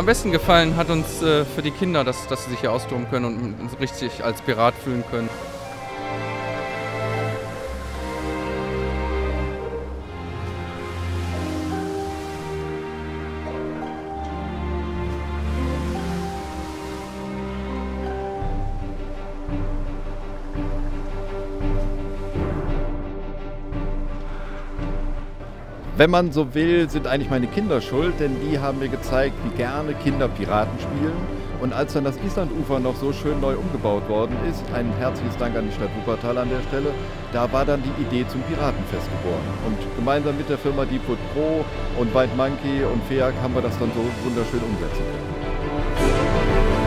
Am besten gefallen hat uns äh, für die Kinder, dass, dass sie sich hier austoben können und richtig als Pirat fühlen können. Wenn man so will, sind eigentlich meine Kinder schuld, denn die haben mir gezeigt, wie gerne Kinder Piraten spielen. Und als dann das Islandufer noch so schön neu umgebaut worden ist, ein herzliches Dank an die Stadt Wuppertal an der Stelle, da war dann die Idee zum Piratenfest geboren. Und gemeinsam mit der Firma Deepwood Pro und White Monkey und FEAC haben wir das dann so wunderschön umsetzen können.